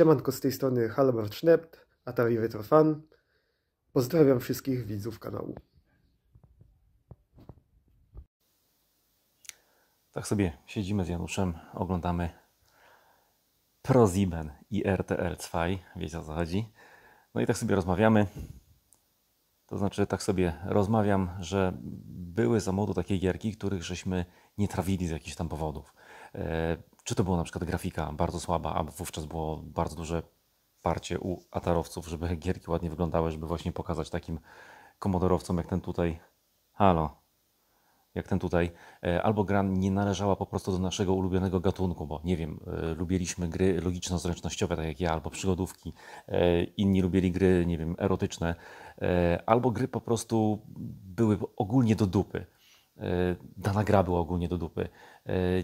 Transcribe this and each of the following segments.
Siemanko z tej strony Halbert Schnept, Atari Retro Fan. Pozdrawiam wszystkich widzów kanału. Tak sobie siedzimy z Januszem, oglądamy ProSieben i RTL 2, wiecie o co chodzi. No i tak sobie rozmawiamy. To znaczy, tak sobie rozmawiam, że były za modu takie gierki, których żeśmy nie trawili z jakichś tam powodów. Czy to była na przykład grafika bardzo słaba, a wówczas było bardzo duże parcie u atarowców, żeby gierki ładnie wyglądały, żeby właśnie pokazać takim komodorowcom jak ten tutaj. Halo, jak ten tutaj, e, albo gra nie należała po prostu do naszego ulubionego gatunku, bo nie wiem, e, lubiliśmy gry logiczno-zręcznościowe, tak jak ja, albo przygodówki, e, inni lubili gry, nie wiem, erotyczne, albo gry po prostu były ogólnie do dupy. Dana gra była ogólnie do dupy.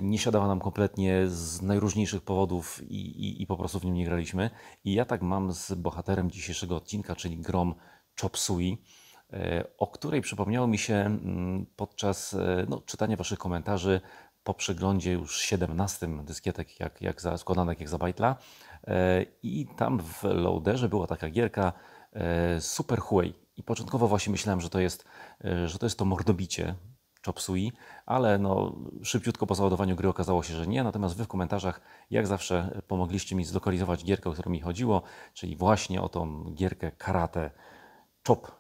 Nie siadała nam kompletnie z najróżniejszych powodów i, i, i po prostu w nią nie graliśmy. I ja tak mam z bohaterem dzisiejszego odcinka, czyli grom Chop Suey E, o której przypomniało mi się mm, podczas e, no, czytania Waszych komentarzy po przeglądzie już 17 dyskietek, jak, jak za, składanek jak za Bajtla. E, I tam w loaderze była taka gierka Super Huey. I początkowo właśnie myślałem, że to jest, że to, jest to mordobicie Chop ale no, szybciutko po załadowaniu gry okazało się, że nie. Natomiast Wy w komentarzach, jak zawsze, pomogliście mi zlokalizować gierkę, o którą mi chodziło, czyli właśnie o tą gierkę karate Chop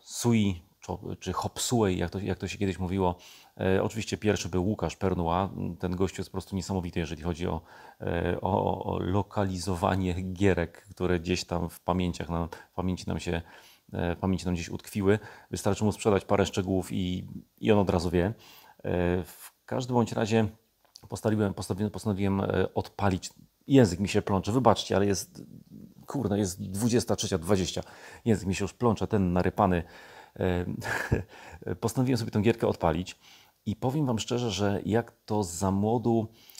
czy Hop Sui, jak to, jak to się kiedyś mówiło. E, oczywiście pierwszy był Łukasz Pernua. Ten gościu jest po prostu niesamowity, jeżeli chodzi o, e, o, o lokalizowanie gierek, które gdzieś tam w pamięciach, w pamięci nam się pamięci nam gdzieś utkwiły. Wystarczy mu sprzedać parę szczegółów i, i on od razu wie. E, w każdym bądź razie postanowiłem, postanowiłem, postanowiłem e, odpalić. Język mi się plącze, wybaczcie, ale jest kurde, jest 23.20, język mi się już plącza, ten narypany. Postanowiłem sobie tę gierkę odpalić i powiem Wam szczerze, że jak to za młodu e,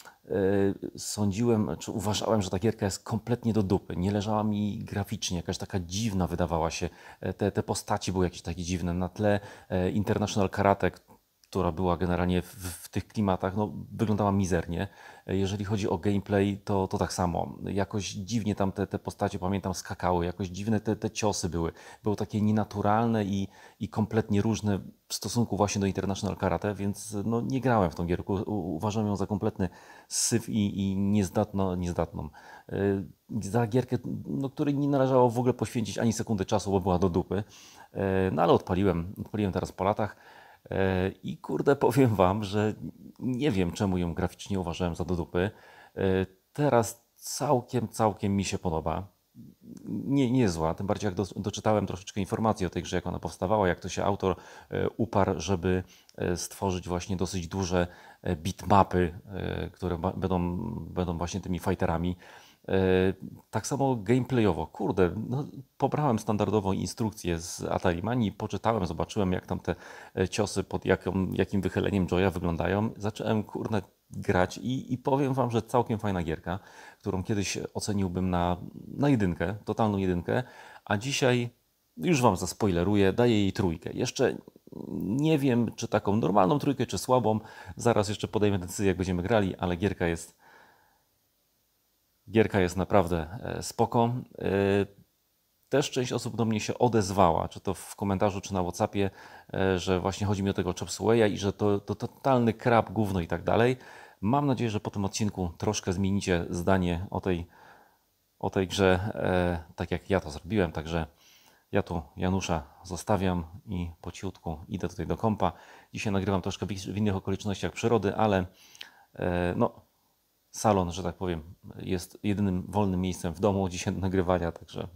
sądziłem, czy uważałem, że ta gierka jest kompletnie do dupy. Nie leżała mi graficznie, jakaś taka dziwna wydawała się. E, te, te postaci były jakieś takie dziwne. Na tle e, International Karate, która była generalnie w, w, tych klimatach, no, wyglądała mizernie. Jeżeli chodzi o gameplay, to, to tak samo. Jakoś dziwnie tam te, te postacie, pamiętam, skakały, jakoś dziwne te, te ciosy były. Były takie nienaturalne i, i kompletnie różne w stosunku właśnie do International Karate, więc no, nie grałem w tą gierkę. Uważam ją za kompletny syf i, i niezdatno, niezdatną. Yy, za gierkę, no, której nie należało w ogóle poświęcić ani sekundy czasu, bo była do dupy. Yy, no ale odpaliłem, odpaliłem teraz po latach. E, I kurde, powiem Wam, że nie wiem, czemu ją graficznie uważałem za do dupy. E, teraz całkiem, całkiem mi się podoba. Nie, nie zła, tym bardziej jak do, doczytałem troszeczkę informacji o tej grze, jak ona powstawała, jak to się autor e, uparł, żeby stworzyć właśnie dosyć duże bitmapy, które będą, będą właśnie tymi fighterami. E, tak samo gameplayowo, kurde, no, pobrałem standardową instrukcję z Atari Mani, poczytałem, zobaczyłem jak tam te e, ciosy pod jaką, jakim wychyleniem Joya wyglądają. Zacząłem, kurde, grać i, i powiem Wam, że całkiem fajna gierka, którą kiedyś oceniłbym na, na jedynkę, totalną jedynkę, a dzisiaj już Wam zaspoileruję, daję jej trójkę. Jeszcze nie wiem, czy taką normalną trójkę, czy słabą. Zaraz jeszcze podejmę decyzję, jak będziemy grali, ale gierka jest Gierka jest naprawdę e, spoko. E, też część osób do mnie się odezwała, czy to w komentarzu, czy na Whatsappie, e, że właśnie chodzi mi o tego Chop Sueya i że to, to totalny krab, gówno i tak dalej. Mam nadzieję, że po tym odcinku troszkę zmienicie zdanie o tej, o tej grze, tak jak ja to zrobiłem. Także ja tu Janusza zostawiam i po ciutku idę tutaj do kompa. Dzisiaj nagrywam troszkę w innych okolicznościach przyrody, ale no, salon, że tak powiem, jest jedynym wolnym miejscem w domu dzisiaj do nagrywania, także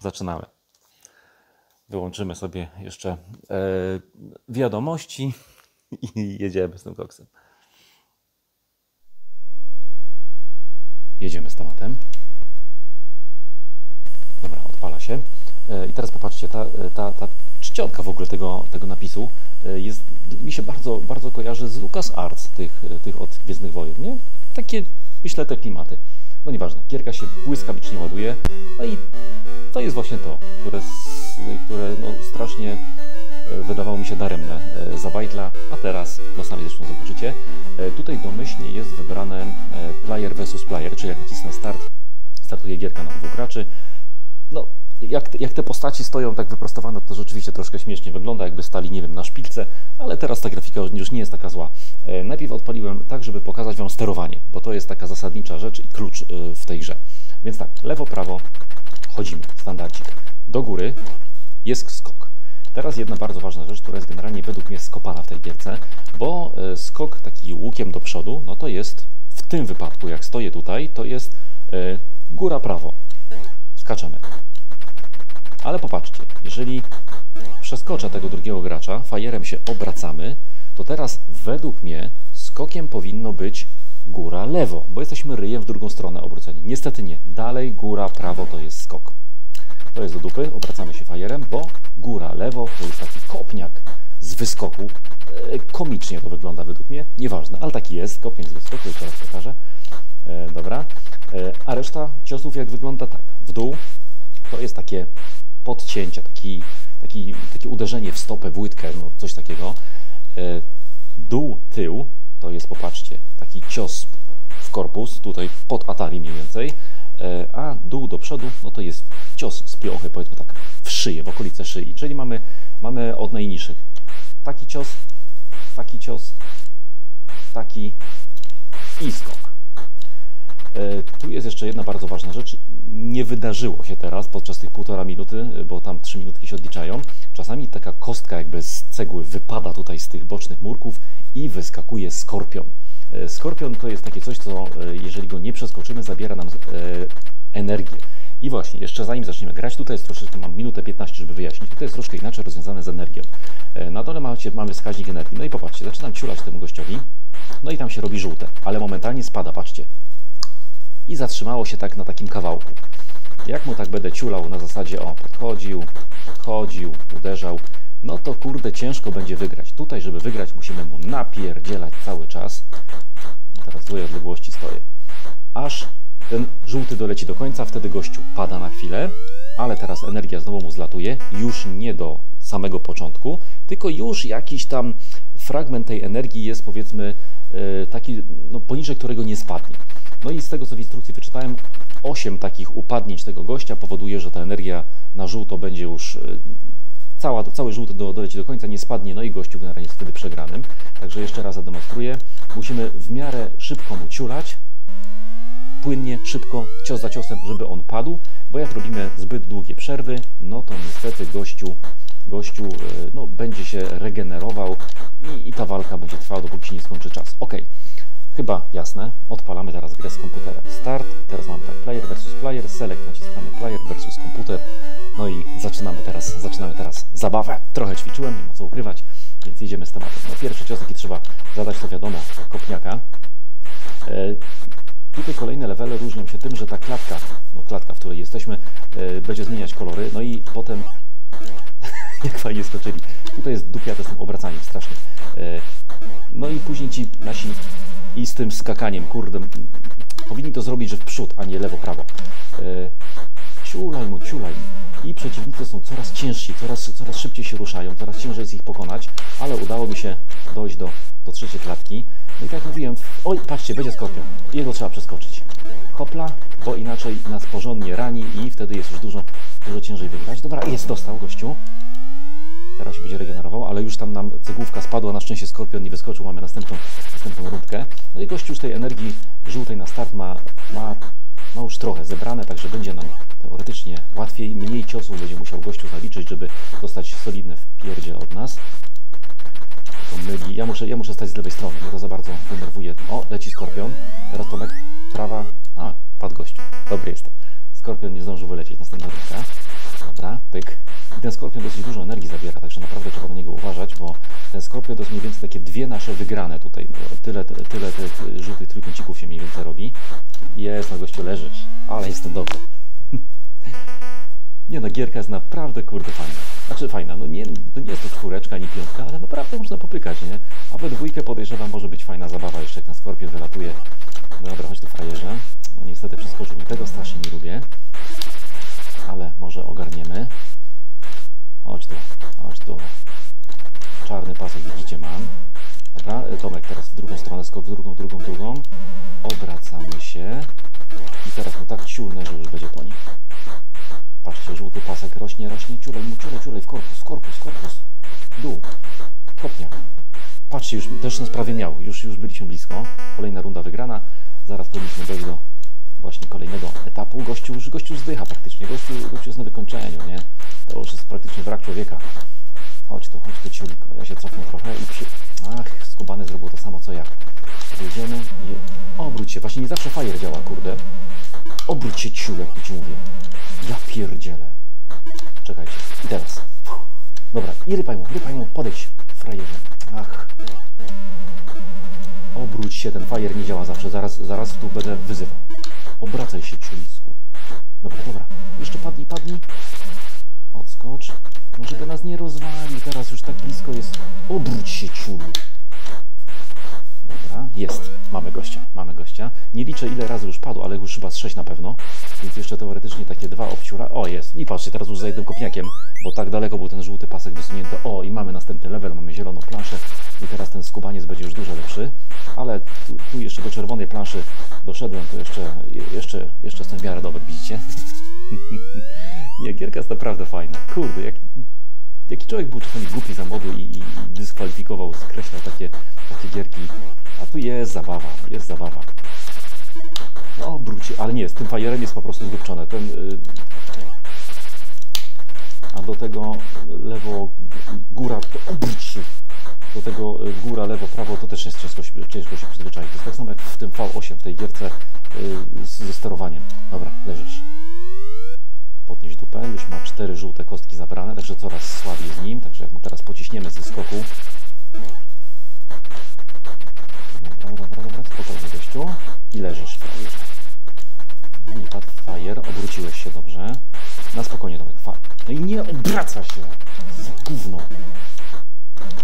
zaczynamy. Wyłączymy sobie jeszcze e, wiadomości i jedziemy z tym koksem. Jedziemy z tematem. Dobra, odpala się. E, I teraz popatrzcie, ta, ta, ta czcionka w ogóle tego, tego napisu e, jest, mi się bardzo, bardzo kojarzy z LucasArts, tych, tych od Gwiezdnych Wojen, nie? Takie, myślę, te klimaty. No nieważne, gierka się błyskawicznie ładuje, no i to jest właśnie to, które, które no, strasznie e, wydawało mi się daremne e, za Bajtla, a teraz, no sami zresztą zobaczycie, e, tutaj domyślnie jest wybrane player versus player, czyli jak nacisnę start, startuje gierka na dwóch graczy. No, jak, jak te postaci stoją tak wyprostowane, to rzeczywiście troszkę śmiesznie wygląda, jakby stali, nie wiem, na szpilce, ale teraz ta grafika już nie jest taka zła. E, najpierw odpaliłem tak, żeby pokazać Wam sterowanie, bo to jest taka zasadnicza rzecz i klucz e, w tej grze. Więc tak, lewo, prawo, chodzimy, standardzik. Do góry jest skok. Teraz jedna bardzo ważna rzecz, która jest generalnie według mnie skopana w tej gierce, bo e, skok taki łukiem do przodu, no to jest w tym wypadku, jak stoję tutaj, to jest góra prawo. Skaczemy. Ale popatrzcie, jeżeli przeskoczę tego drugiego gracza, fajerem się obracamy, to teraz według mnie skokiem powinno być góra lewo, bo jesteśmy ryjem w drugą stronę obróceni. Niestety nie. Dalej góra prawo to jest skok. To jest do dupy, obracamy się fajerem, bo góra lewo to jest taki kopniak z wyskoku. E, komicznie to wygląda według mnie, nieważne, ale taki jest, kopniak z wyskoku, jeszcze raz pokażę. E, dobra. E, a reszta ciosów jak wygląda tak. W dół to jest takie podcięcia, taki, taki, takie uderzenie w stopę, w łydkę, no coś takiego. E, dół, tył to jest, popatrzcie, taki cios w korpus, tutaj pod atari mniej więcej, e, a dół do przodu, no to jest cios z piochy, powiedzmy tak, w szyję, w okolice szyi. Czyli mamy, mamy od najniższych taki cios, taki cios, taki i skok. E, jest jeszcze jedna bardzo ważna rzecz. Nie wydarzyło się teraz podczas tych półtora minuty, bo tam trzy minutki się odliczają. Czasami taka kostka jakby z cegły wypada tutaj z tych bocznych murków i wyskakuje skorpion. E, skorpion to jest takie coś, co e, jeżeli go nie przeskoczymy, zabiera nam energię. I właśnie, jeszcze zanim zaczniemy grać, tutaj jest troszeczkę, mam minutę 15, żeby wyjaśnić, tutaj jest troszkę inaczej rozwiązane z energią. Na dole macie, mamy wskaźnik energii. No i popatrzcie, zaczynam ciulać temu gościowi, no i tam się robi żółte, ale momentalnie spada, patrzcie, i zatrzymało się tak na takim kawałku. Jak mu tak będę ciulał na zasadzie, o, podchodził, podchodził, uderzał, no to kurde ciężko będzie wygrać. Tutaj, żeby wygrać, musimy mu napierdzielać cały czas. Teraz w złej odległości stoję. Aż ten żółty doleci do końca, wtedy gościu pada na chwilę, ale teraz energia znowu mu zlatuje, już nie do samego początku, tylko już jakiś tam fragment tej energii jest powiedzmy e, taki, no, poniżej którego nie spadnie. No i z tego, co w instrukcji wyczytałem, 8 takich upadnięć tego gościa powoduje, że ta energia na żółto będzie już e, cała, cały żółty do, doleci do końca, nie spadnie, no i gościu generalnie jest wtedy przegranym. Także jeszcze raz zademonstruję. Musimy w miarę szybko mu ciulać, płynnie, szybko, cios za ciosem, żeby on padł, bo jak robimy zbyt długie przerwy, no to niestety gościu, gościu e, no, będzie się regenerował i, i ta walka będzie trwała, dopóki się nie skończy czas. Ok. Chyba jasne. Odpalamy teraz grę z komputera. Start. Teraz mamy tak player versus player, select, naciskamy player versus komputer. No i zaczynamy teraz, zaczynamy teraz zabawę. Trochę ćwiczyłem, nie ma co ukrywać, więc idziemy z tematem. No, pierwszy cios, jaki trzeba zadać, to wiadomo, kopniaka. E, tutaj kolejne levele różnią się tym, że ta klatka, no klatka, w której jesteśmy, e, będzie zmieniać kolory, no i potem jak fajnie skoczyli. Tutaj jest dupiate z tym obracaniem, strasznie. E, no i później ci nasi i z tym skakaniem, kurde, powinni to zrobić, że w przód, a nie lewo-prawo. E, ciulaj mu, ciulaj mu. I przeciwnicy są coraz ciężsi, coraz, coraz szybciej się ruszają, coraz ciężej jest ich pokonać, ale udało mi się dojść do, do trzeciej klatki. No i tak mówiłem, oj, patrzcie, będzie skorpion. Jego trzeba przeskoczyć. Hopla, bo inaczej nas porządnie rani i wtedy jest już dużo, dużo ciężej wygrać. Dobra, jest, dostał gościu. Teraz się będzie regenerował, ale już tam nam cegłówka spadła, na szczęście Skorpion nie wyskoczył, mamy następną, następną rundkę. No i gościu już tej energii żółtej na start ma, ma, ma już trochę zebrane, także będzie nam teoretycznie łatwiej, mniej ciosów będzie musiał gościu zaliczyć, żeby dostać solidne wpierdzie od nas. To myli. Ja muszę, ja muszę stać z lewej strony, mnie to za bardzo denerwuje. O, leci Skorpion. Teraz Tomek, prawa. A, padł gościu. Dobry jestem. Skorpion nie zdążył wylecieć. Następna rundka. Ten skorpion dosyć dużo energii zabiera, także naprawdę trzeba na niego uważać, bo ten skorpion to jest mniej więcej takie dwie nasze wygrane tutaj. No, tyle, tyle tych żółtych trójkącików się mniej więcej robi. Jest, na gościu leżysz, ale jestem dobry. Nie no, gierka jest naprawdę kurde fajna. Znaczy fajna, no nie, to nie jest to czwóreczka ani piątka, ale naprawdę można popykać, nie? A we dwójkę podejrzewam może być fajna zabawa, jeszcze jak na skorpion wylatuje. No dobra, chodź tu frajerze. No niestety przeskoczył mi, tego strasznie nie lubię ale może ogarniemy. Chodź tu, chodź tu. Czarny pasek widzicie mam. Dobra, e, Tomek, teraz w drugą stronę skok, w drugą, drugą, drugą. Obracamy się. I teraz mu tak ciulne, że już będzie po nim. Patrzcie, żółty pasek rośnie, rośnie, ciulej mu, ciulej, ciulej, w korpus, korpus, korpus. Dół. Kopniak. Patrzcie, już też nas prawie miał. Już, już byliśmy blisko. Kolejna runda wygrana. Zaraz powinniśmy dojść do właśnie kolejnego etapu. Gościu, już- gościu zdycha praktycznie. Gościu, gościu jest na wykończeniu, nie? To już jest praktycznie wrak człowieka. Chodź tu, chodź tu ciuliko. Ja się cofnę trochę i przy... Ach, skubany zrobił to samo co ja. Jedziemy i... Obróć się. Właśnie nie zawsze fire działa, kurde. Obróć się ciul, jak ci mówię. Ja pierdzielę. Czekajcie. I teraz. Fuh. Dobra, i rypaj mu, rypaj mu, podejdź, frajerze. Ach. Obróć się, ten fajer nie działa zawsze, zaraz, zaraz tu będę wyzywał. Obracaj się, ciulisku. Dobra, dobra, jeszcze padnij, padnij. Odskocz. No żeby nas nie rozwalił, teraz już tak blisko jest. Obróć się, ciulu. Dobra, jest. Mamy gościa, mamy gościa. Nie liczę ile razy już padł, ale już chyba z sześć na pewno. Więc jeszcze teoretycznie takie dwa obciura. O, jest. I patrzcie, teraz już za jednym kopniakiem, bo tak daleko był ten żółty pasek wysunięty. O, i mamy następny level, mamy zieloną planszę. I teraz ten skubaniec będzie już dużo lepszy. Ale tu, tu jeszcze do czerwonej planszy doszedłem, to jeszcze, jeszcze, jeszcze jestem w miarę dobry, widzicie? Nie, gierka jest naprawdę fajna. Kurde, jak, jaki człowiek był czasami głupi za modu i, i dyskwalifikował, skreślał takie, takie gierki. A tu jest zabawa, jest zabawa. No, się, ale nie, z tym fajerem jest po prostu zdupczone. Ten, y... A do tego lewo, góra, obróć się. Do tego y, góra, lewo, prawo, to też jest ciężko ciężko się przyzwyczaić. To jest tak samo jak w tym V8, w tej gierce y, z- ze sterowaniem. Dobra, leżysz. Podnieś dupę, już ma cztery żółte kostki zabrane, także coraz słabiej z nim, także jak mu teraz pociśniemy ze skoku. Dobra, dobra, dobra, spokojnie gościu. I leżysz. No, nie padł fajer, obróciłeś się dobrze. Na spokojnie, Tomek. Fa no i nie obraca się! Za gówno.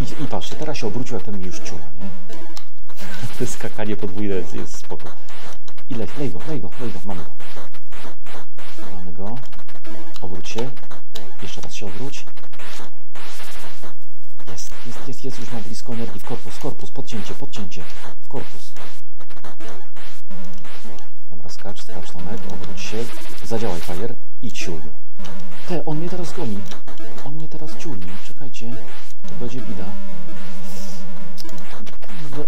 I, I patrzcie, teraz się obrócił, jak ten mi już ciula, nie? To skakanie podwójne jest, jest spoko. I lej, lej go, lej go, lej go, mamy go. Mamy go. Obróć się. Jeszcze raz się obróć. Jest, jest, jest, jest, już ma blisko energii w korpus, korpus, podcięcie, podcięcie, w korpus. Dobra, skacz, skacz Tomek, obróć się, zadziałaj fajer i ciul mu. Te, on mnie teraz goni. On mnie teraz ciulni, czekajcie, to będzie bida.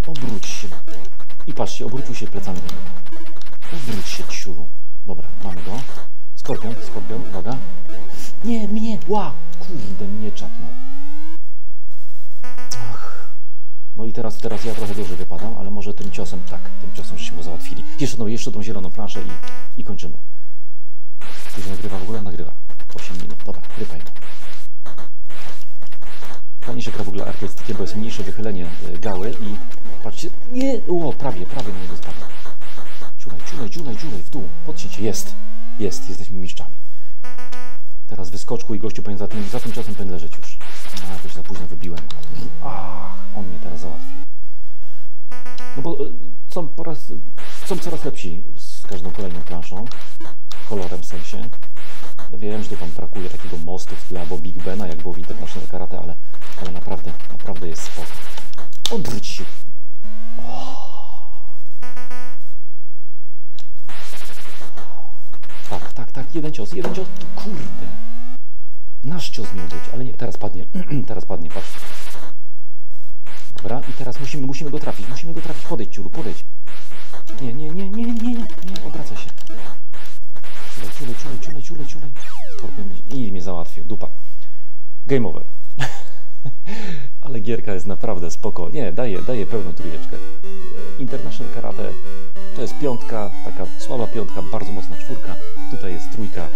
Obróć się. I patrzcie, obrócił się plecami do niego. Obróć się, ciulu. Dobra, mamy go. Skorpion, skorpion, uwaga. Nie, mnie, ła, kurde, mnie czapnął. No i teraz, teraz ja trochę dobrze wypadam, ale może tym ciosem, tak, tym ciosem żeśmy go załatwili. Jeszcze, no, jeszcze tą zieloną planszę i, i kończymy. Czy się nagrywa w ogóle? Nagrywa. 8 minut, dobra, rypaj mu. Fajnie się gra w ogóle arcade stickiem, bo jest mniejsze wychylenie y, gały i patrzcie, nie, o, prawie, prawie na niego spadłem. Ciulej, ciulej, ciulej, ciulej, w dół, podcięcie, jest, jest, jesteśmy mistrzami. Teraz wyskoczku i gościu powinien za tym, za tym czasem powinien leżeć już. A, jakoś za późno wybiłem. Ach, on mnie teraz załatwił. No bo y, są, po raz, są coraz lepsi z każdą kolejną planszą, kolorem w sensie. Ja wiem, że tu wam brakuje takiego mostu w tle albo Big Bena, jak było w International Karate, ale, ale naprawdę, naprawdę jest spoko. Obróć się. Tak, tak, tak, jeden cios, jeden cios. Kurde. Nasz cios miał być, ale nie, teraz padnie, teraz padnie, patrz. Dobra, i teraz musimy, musimy go trafić, musimy go trafić. Podejdź, ciulu, podejdź. Nie, nie, nie, nie, nie, nie, nie, obracaj się. Ciulej, ciulej, ciulej, ciulej, ciulej, ciulej. Skorpion i mnie załatwił, dupa. Game over. Ale gierka jest naprawdę spoko. Nie, daje, daje pełną trójeczkę. International Karate to jest piątka, taka słaba piątka, bardzo mocna czwórka. Tutaj jest trójka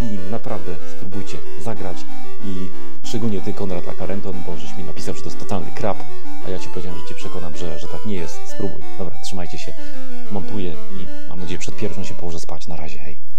i naprawdę spróbujcie zagrać i szczególnie ty Konrad Akarenton, bo żeś mi napisał, że to jest totalny krap, a ja ci powiedziałem, że cię przekonam, że, że tak nie jest. Spróbuj. Dobra, trzymajcie się, montuję i mam nadzieję przed pierwszą się położę spać. Na razie, hej.